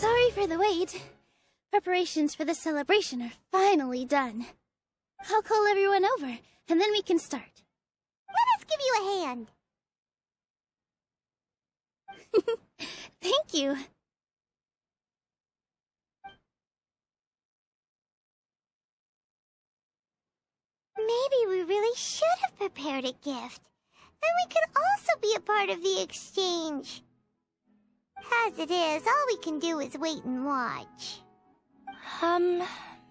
Sorry for the wait. Preparations for the celebration are finally done. I'll call everyone over, and then we can start. Let us give you a hand. Thank you. Maybe we really should have prepared a gift. Then we could also be a part of the exchange. As it is, all we can do is wait and watch. Um,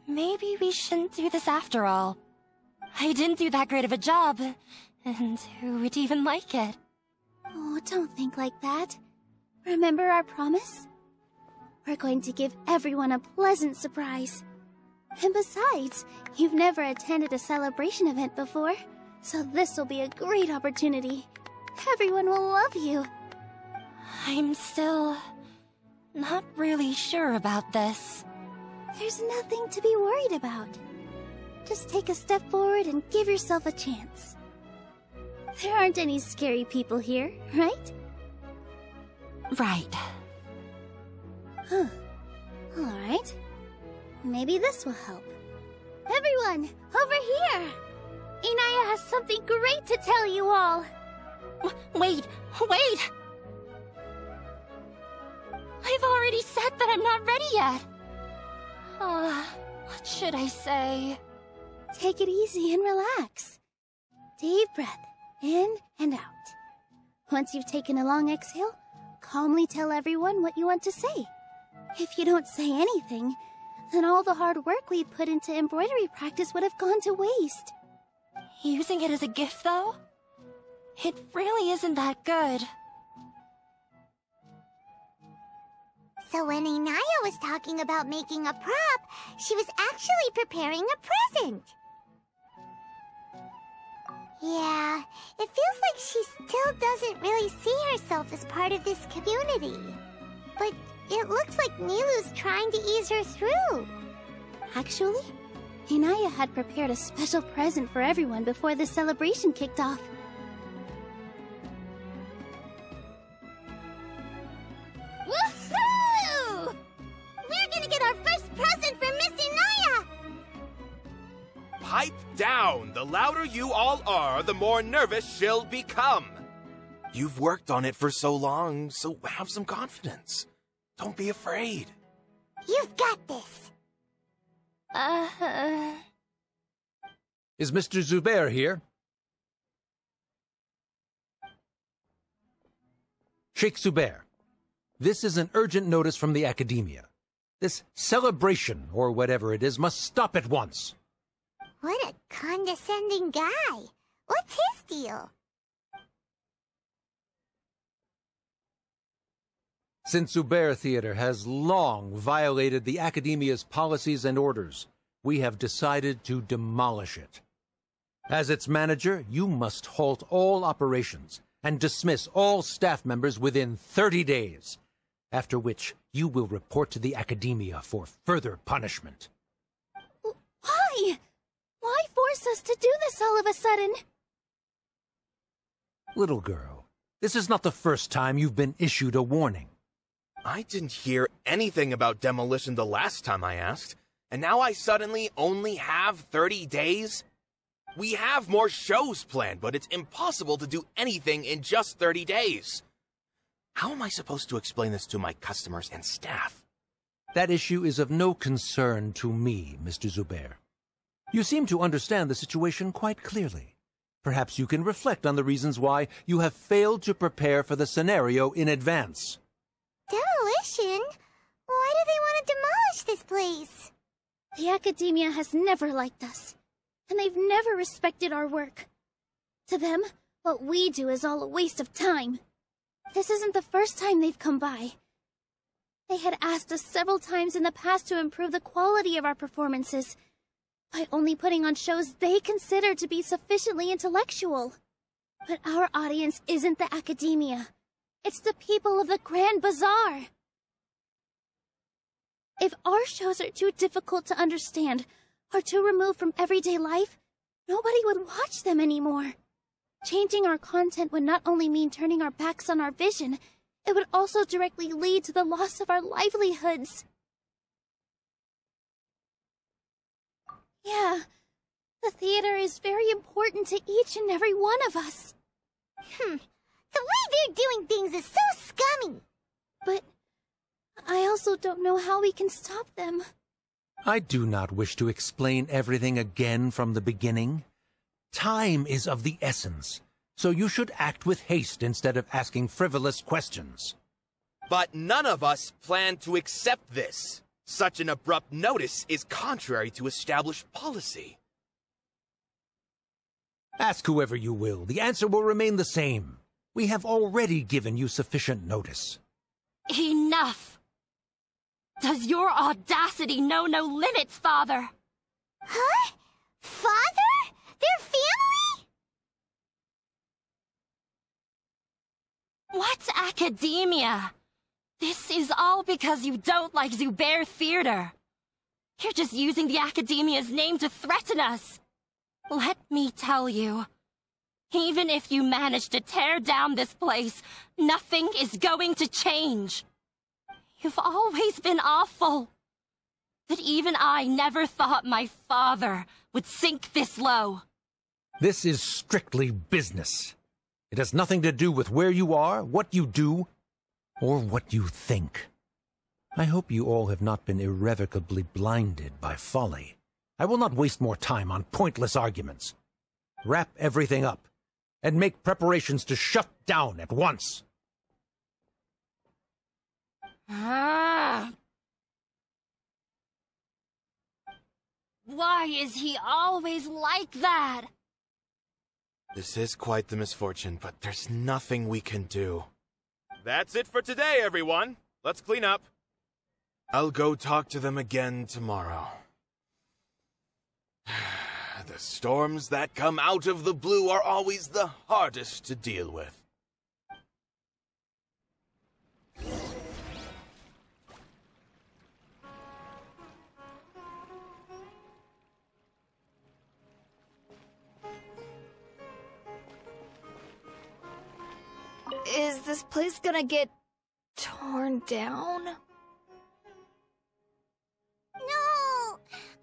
maybe we shouldn't do this after all. I didn't do that great of a job, and who would even like it? Oh, don't think like that. Remember our promise? We're going to give everyone a pleasant surprise. And besides, you've never attended a celebration event before, so this will be a great opportunity. Everyone will love you. I'm still... not really sure about this. There's nothing to be worried about. Just take a step forward and give yourself a chance. There aren't any scary people here, right? Right. Huh. Alright. Maybe this will help. Everyone, over here! Inaya has something great to tell you all! W wait, wait! I've already said that I'm not ready yet! Uh, what should I say? Take it easy and relax. Deep breath, in and out. Once you've taken a long exhale, calmly tell everyone what you want to say. If you don't say anything, then all the hard work we put into embroidery practice would have gone to waste. Using it as a gift, though? It really isn't that good. So when Inaya was talking about making a prop, she was actually preparing a present. Yeah, it feels like she still doesn't really see herself as part of this community. But it looks like Nilou's trying to ease her through. Actually, Inaya had prepared a special present for everyone before the celebration kicked off. You all are, the more nervous she'll become. You've worked on it for so long, so have some confidence. Don't be afraid. You've got this. Uh... -Huh. Is Mr. Zubayr here? Sheikh Zubayr, this is an urgent notice from the Academia. This celebration, or whatever it is, must stop at once. What a condescending guy. What's his deal? Since Zubayr Theater has long violated the Academia's policies and orders, we have decided to demolish it. As its manager, you must halt all operations and dismiss all staff members within 30 days, after which you will report to the Academia for further punishment. Why? Why force us to do this all of a sudden? Little girl, this is not the first time you've been issued a warning. I didn't hear anything about demolition the last time I asked, and now I suddenly only have 30 days? We have more shows planned, but it's impossible to do anything in just 30 days. How am I supposed to explain this to my customers and staff? That issue is of no concern to me, Mr. Zubayr. You seem to understand the situation quite clearly. Perhaps you can reflect on the reasons why you have failed to prepare for the scenario in advance. Demolition? Why do they want to demolish this place? The Academia has never liked us, and they've never respected our work. To them, what we do is all a waste of time. This isn't the first time they've come by. They had asked us several times in the past to improve the quality of our performances by only putting on shows they consider to be sufficiently intellectual. But our audience isn't the Academia. It's the people of the Grand Bazaar. If our shows are too difficult to understand or too removed from everyday life, nobody would watch them anymore. Changing our content would not only mean turning our backs on our vision, it would also directly lead to the loss of our livelihoods. Yeah, the theater is very important to each and every one of us. Hmm. The way they're doing things is so scummy. But I also don't know how we can stop them. I do not wish to explain everything again from the beginning. Time is of the essence, so you should act with haste instead of asking frivolous questions. But none of us plan to accept this. Such an abrupt notice is contrary to established policy. Ask whoever you will, the answer will remain the same. We have already given you sufficient notice. Enough! Does your audacity know no limits, father? Huh? Father? Their family? What academia? This is all because you don't like Zubayr Theater. You're just using the Academia's name to threaten us. Let me tell you, even if you manage to tear down this place, nothing is going to change. You've always been awful. But even I never thought my father would sink this low. This is strictly business. It has nothing to do with where you are, what you do, or what you think. I hope you all have not been irrevocably blinded by folly. I will not waste more time on pointless arguments. Wrap everything up, and make preparations to shut down at once. Ah. Why is he always like that? This is quite the misfortune, but there's nothing we can do. That's it for today, everyone. Let's clean up. I'll go talk to them again tomorrow. the storms that come out of the blue are always the hardest to deal with. This place gonna get torn down? No!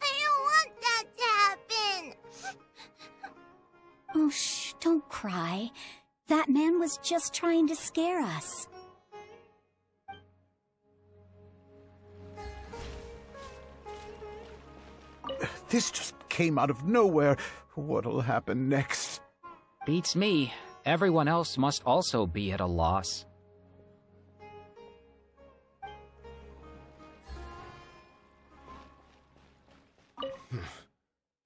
I don't want that to happen! Oh, shh, don't cry. That man was just trying to scare us. This just came out of nowhere. What'll happen next? Beats me. Everyone else must also be at a loss.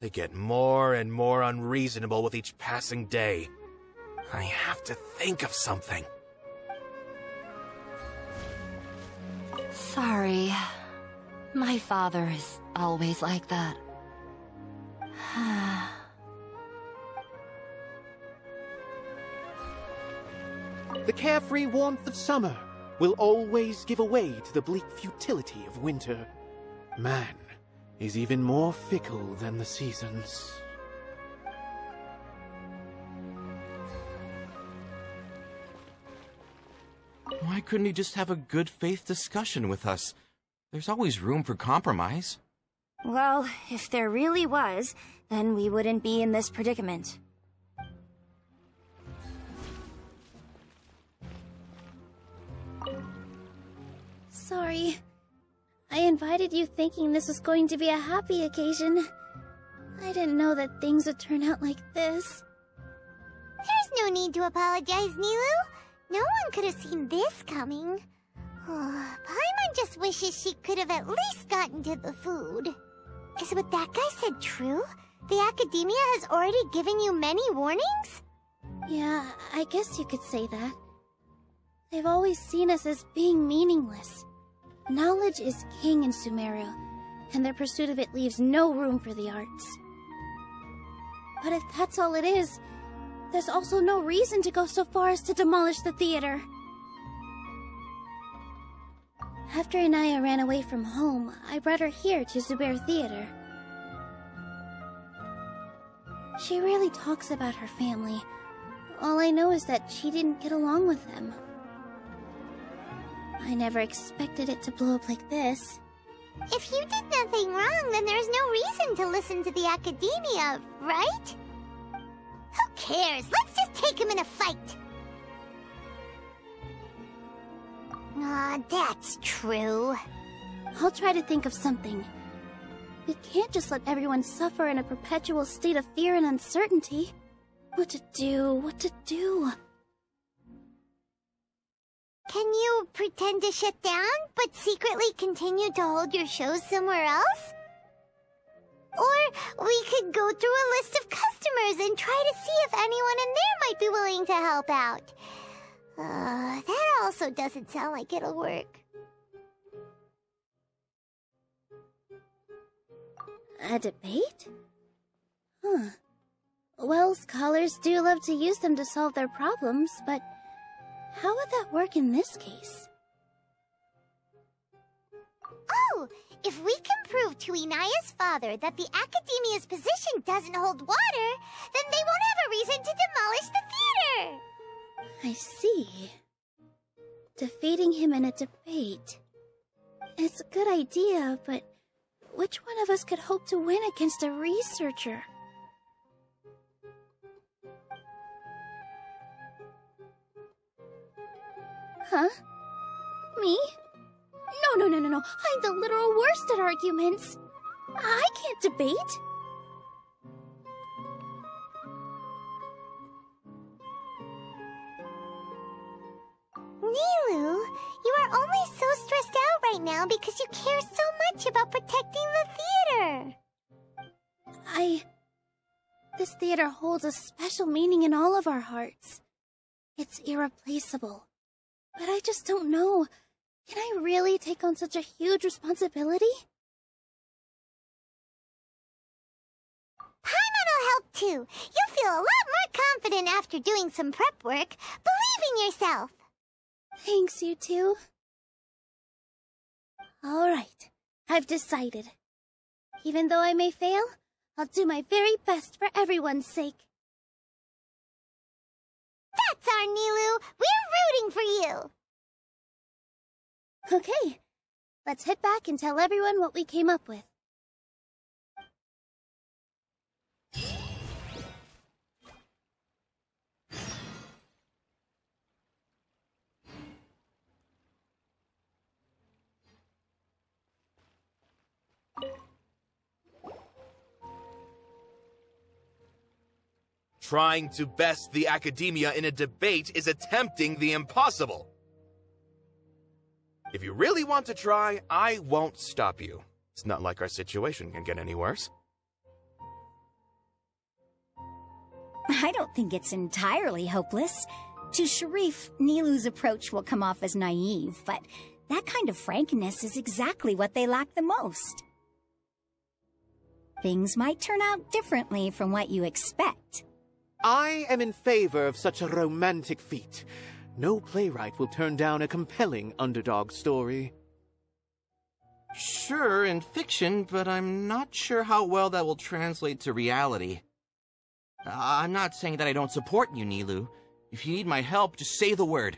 They get more and more unreasonable with each passing day. I have to think of something. Sorry. My father is always like that. The carefree warmth of summer will always give way to the bleak futility of winter. Man is even more fickle than the seasons. Why couldn't he just have a good faith discussion with us? There's always room for compromise. Well, if there really was, then we wouldn't be in this predicament. Sorry. I invited you thinking this was going to be a happy occasion. I didn't know that things would turn out like this. There's no need to apologize, Nilou. No one could have seen this coming. Oh, Paimon just wishes she could have at least gotten to the food. Is what that guy said true? The Academia has already given you many warnings? Yeah, I guess you could say that. They've always seen us as being meaningless. Knowledge is king in Sumeru, and their pursuit of it leaves no room for the arts. But if that's all it is, there's also no reason to go so far as to demolish the theater. After Inaya ran away from home, I brought her here to Zubayr Theater. She rarely talks about her family. All I know is that she didn't get along with them. I never expected it to blow up like this. If you did nothing wrong, then there's no reason to listen to the Academia, right? Who cares? Let's just take him in a fight. Ah, that's true. I'll try to think of something. We can't just let everyone suffer in a perpetual state of fear and uncertainty. What to do, what to do. Can you pretend to shut down, but secretly continue to hold your shows somewhere else? Or we could go through a list of customers and try to see if anyone in there might be willing to help out. Uh, that also doesn't sound like it'll work. A debate? Huh. Well, scholars do love to use them to solve their problems, but how would that work in this case? Oh, if we can prove to Inaya's father that the Academia's position doesn't hold water, then they won't have a reason to demolish the theater! I see. Defeating him in a debate. It's a good idea, but which one of us could hope to win against a researcher? Huh? Me? No, no, no, no, no. I'm the literal worst at arguments. I can't debate. Nilou, you are only so stressed out right now because you care so much about protecting the theater. I... This theater holds a special meaning in all of our hearts. It's irreplaceable. But I just don't know. Can I really take on such a huge responsibility? Paimon will help too. You'll feel a lot more confident after doing some prep work. Believe in yourself. Thanks, you two. Alright, I've decided. Even though I may fail, I'll do my very best for everyone's sake. Our Nilou! We're rooting for you! Okay, let's head back and tell everyone what we came up with. Trying to best the academia in a debate is attempting the impossible. If you really want to try, I won't stop you. It's not like our situation can get any worse. I don't think it's entirely hopeless. To Sharif, Nilou's approach will come off as naive, but that kind of frankness is exactly what they lack the most. Things might turn out differently from what you expect. I am in favor of such a romantic feat. No playwright will turn down a compelling underdog story. Sure, in fiction, but I'm not sure how well that will translate to reality. Uh, I'm not saying that I don't support you, Nilou. If you need my help, just say the word.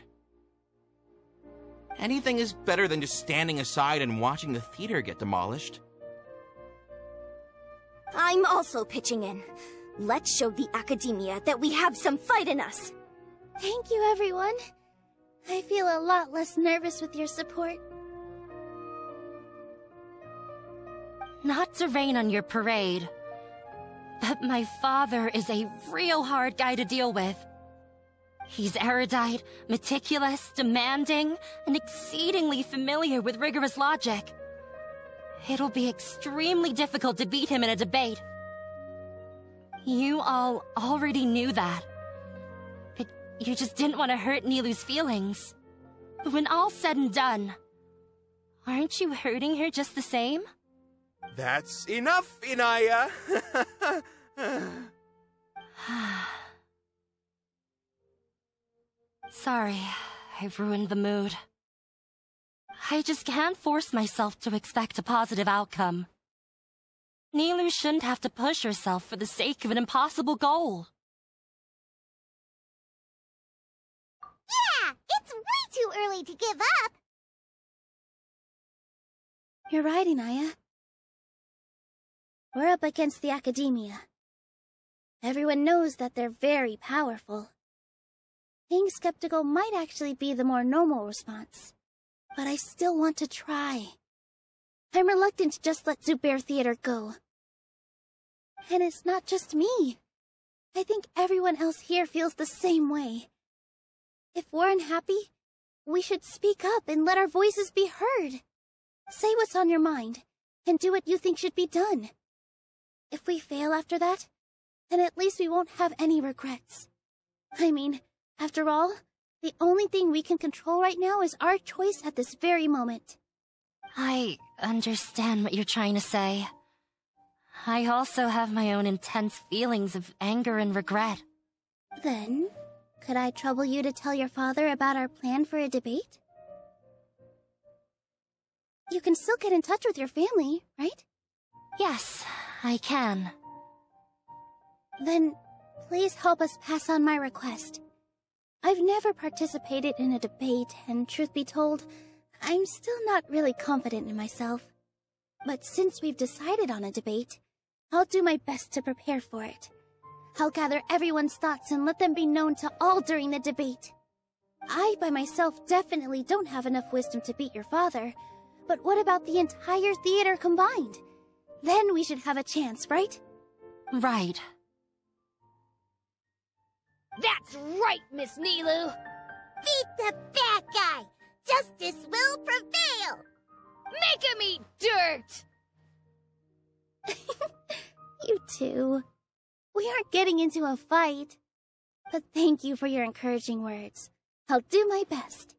Anything is better than just standing aside and watching the theater get demolished. I'm also pitching in. Let's show the Academia that we have some fight in us. Thank you, everyone. I feel a lot less nervous with your support. Not to rain on your parade, but my father is a real hard guy to deal with. He's erudite, meticulous, demanding, and exceedingly familiar with rigorous logic. It'll be extremely difficult to beat him in a debate. You all already knew that. But you just didn't want to hurt Nilou's feelings. But when all's said and done, aren't you hurting her just the same? That's enough, Inaya! Sorry, I've ruined the mood. I just can't force myself to expect a positive outcome. Nilou shouldn't have to push herself for the sake of an impossible goal. Yeah, it's way too early to give up. You're right, Inaya. We're up against the Academia. Everyone knows that they're very powerful. Being skeptical might actually be the more normal response. But I still want to try. I'm reluctant to just let Zubayr Theater go. And it's not just me. I think everyone else here feels the same way. If we're unhappy, we should speak up and let our voices be heard. Say what's on your mind, and do what you think should be done. If we fail after that, then at least we won't have any regrets. I mean, after all, the only thing we can control right now is our choice at this very moment. I understand what you're trying to say. I also have my own intense feelings of anger and regret. Then, could I trouble you to tell your father about our plan for a debate? You can still get in touch with your family, right? Yes, I can. Then, please help us pass on my request. I've never participated in a debate, and truth be told, I'm still not really confident in myself. But since we've decided on a debate, I'll do my best to prepare for it. I'll gather everyone's thoughts and let them be known to all during the debate. I, by myself, definitely don't have enough wisdom to beat your father, but what about the entire theater combined? Then we should have a chance, right? Right. That's right, Miss Nilou! Beat the bad guy! Justice will prevail! Make him eat dirt! you two. We aren't getting into a fight. But thank you for your encouraging words. I'll do my best.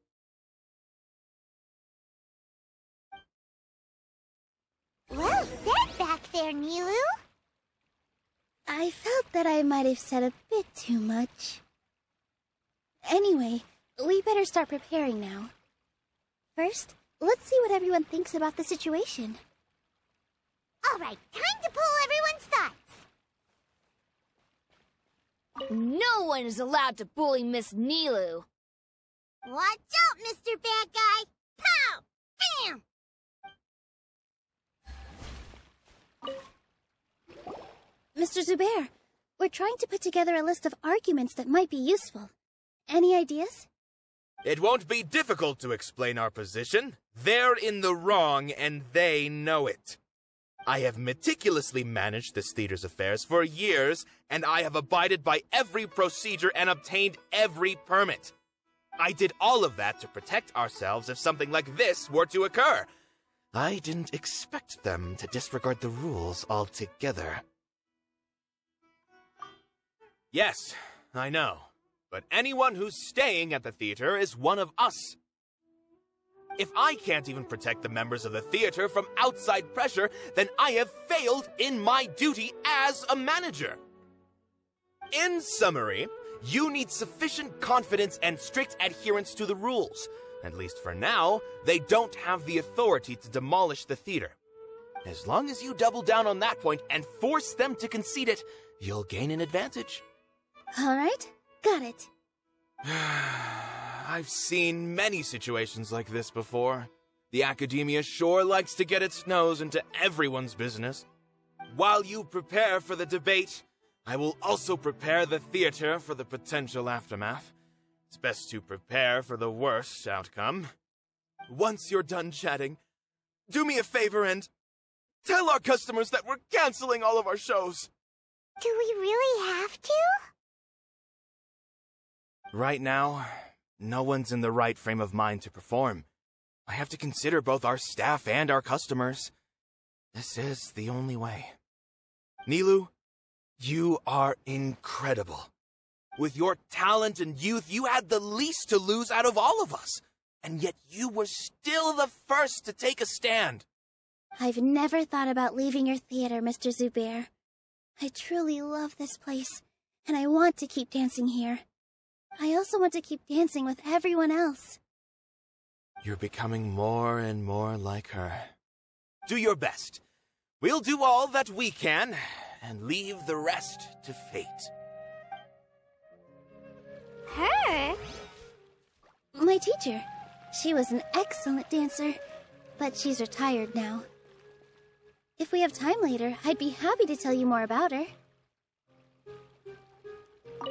Well said back there, Nilou. I felt that I might have said a bit too much. Anyway, we better start preparing now. First, let's see what everyone thinks about the situation. All right, time to pull everyone's thoughts. No one is allowed to bully Miss Nilou. Watch out, Mr. Bad Guy! Pow! Bam! Mr. Zubayr, we're trying to put together a list of arguments that might be useful. Any ideas? It won't be difficult to explain our position. They're in the wrong, and they know it. I have meticulously managed this theater's affairs for years, and I have abided by every procedure and obtained every permit. I did all of that to protect ourselves if something like this were to occur. I didn't expect them to disregard the rules altogether. Yes, I know. But anyone who's staying at the theater is one of us. If I can't even protect the members of the theater from outside pressure, then I have failed in my duty as a manager. In summary, you need sufficient confidence and strict adherence to the rules. At least for now, they don't have the authority to demolish the theater. As long as you double down on that point and force them to concede it, you'll gain an advantage. All right, got it. I've seen many situations like this before. The Academia sure likes to get its nose into everyone's business. While you prepare for the debate, I will also prepare the theater for the potential aftermath. It's best to prepare for the worst outcome. Once you're done chatting, do me a favor and tell our customers that we're canceling all of our shows. Do we really have to? Right now, no one's in the right frame of mind to perform. I have to consider both our staff and our customers. This is the only way. Nilou, you are incredible. With your talent and youth, you had the least to lose out of all of us. And yet you were still the first to take a stand. I've never thought about leaving your theater, Mr. Zubayr. I truly love this place, and I want to keep dancing here. I also want to keep dancing with everyone else. You're becoming more and more like her. Do your best. We'll do all that we can, and leave the rest to fate. Her? My teacher. She was an excellent dancer. but she's retired now. If we have time later, I'd be happy to tell you more about her.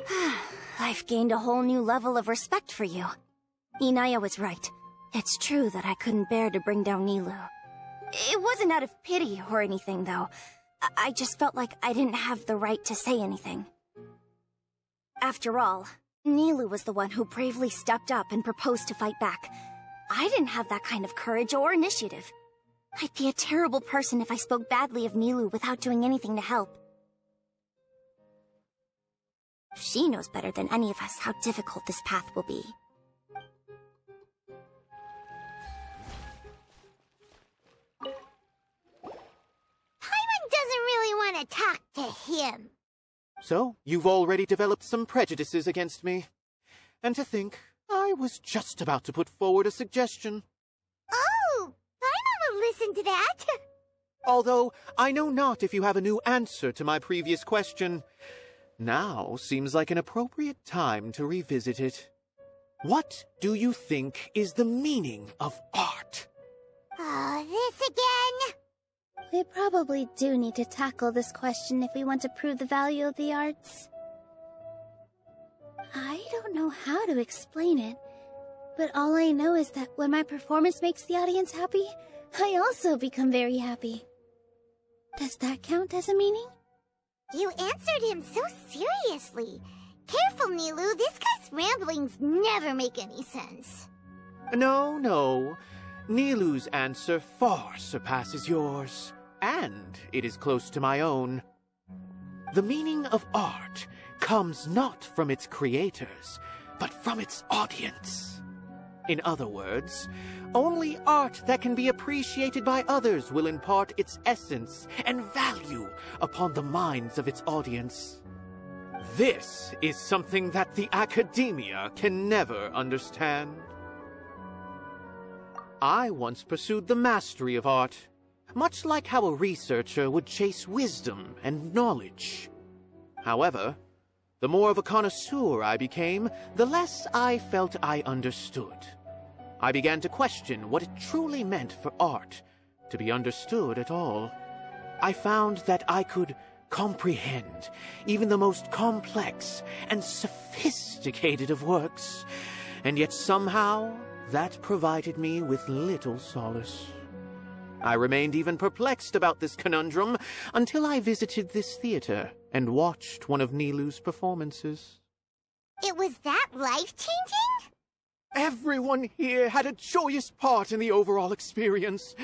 I've gained a whole new level of respect for you. Inaya was right. It's true that I couldn't bear to bring down Nilou. It wasn't out of pity or anything, though. I, I just felt like I didn't have the right to say anything. After all, Nilou was the one who bravely stepped up and proposed to fight back. I didn't have that kind of courage or initiative. I'd be a terrible person if I spoke badly of Nilou without doing anything to help. She knows better than any of us how difficult this path will be. Paimon doesn't really want to talk to him. So, you've already developed some prejudices against me. And to think, I was just about to put forward a suggestion. Oh, Paimon will listen to that. Although, I know not if you have a new answer to my previous question. Now seems like an appropriate time to revisit it. What do you think is the meaning of art? Oh, this again? We probably do need to tackle this question if we want to prove the value of the arts. I don't know how to explain it, but all I know is that when my performance makes the audience happy, I also become very happy. Does that count as a meaning? You answered him so seriously. Careful, Nilou, this guy's ramblings never make any sense. No, no. Nilou's answer far surpasses yours, and it is close to my own. The meaning of art comes not from its creators, but from its audience. In other words, only art that can be appreciated by others will impart its essence and value upon the minds of its audience. This is something that the academia can never understand. I once pursued the mastery of art, much like how a researcher would chase wisdom and knowledge. However, the more of a connoisseur I became, the less I felt I understood. I began to question what it truly meant for art to be understood at all. I found that I could comprehend even the most complex and sophisticated of works, and yet somehow that provided me with little solace. I remained even perplexed about this conundrum until I visited this theater and watched one of Nilou's performances. It was that life-changing? Everyone here had a joyous part in the overall experience.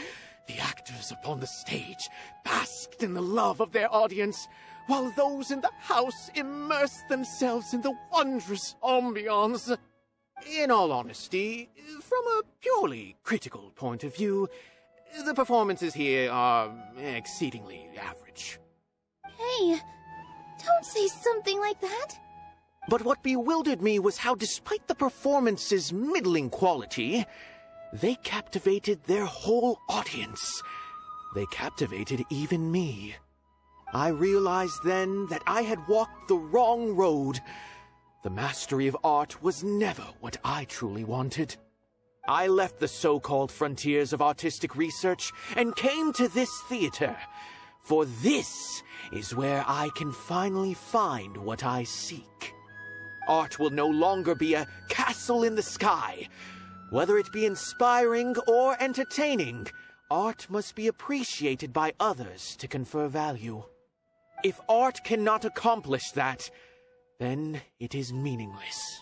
The actors upon the stage basked in the love of their audience, while those in the house immersed themselves in the wondrous ambiance. In all honesty, from a purely critical point of view, the performances here are exceedingly average. Hey, don't say something like that. But what bewildered me was how despite the performance's middling quality, they captivated their whole audience. They captivated even me. I realized then that I had walked the wrong road. The mastery of art was never what I truly wanted. I left the so-called frontiers of artistic research and came to this theater. For this is where I can finally find what I seek. Art will no longer be a castle in the sky. Whether it be inspiring or entertaining, art must be appreciated by others to confer value. If art cannot accomplish that, then it is meaningless.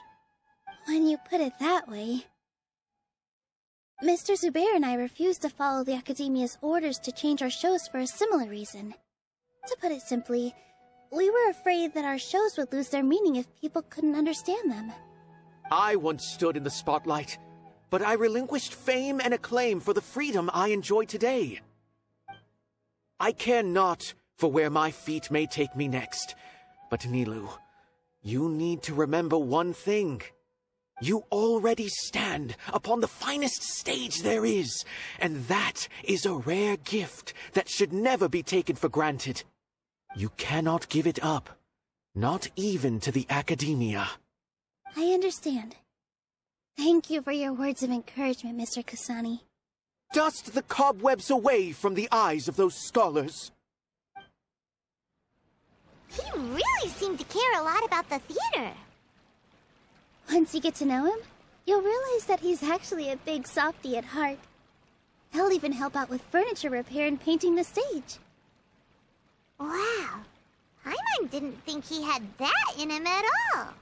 When you put it that way... Mr. Zubayr and I refused to follow the Academia's orders to change our shows for a similar reason. To put it simply, we were afraid that our shows would lose their meaning if people couldn't understand them. I once stood in the spotlight, but I relinquished fame and acclaim for the freedom I enjoy today. I care not for where my feet may take me next, but Nilou, you need to remember one thing. You already stand upon the finest stage there is, and that is a rare gift that should never be taken for granted. You cannot give it up, not even to the Academia. I understand. Thank you for your words of encouragement, Mr. Kasani. Dust the cobwebs away from the eyes of those scholars. He really seemed to care a lot about the theater. Once you get to know him, you'll realize that he's actually a big softy at heart. He'll even help out with furniture repair and painting the stage. Wow. Paimon didn't think he had that in him at all.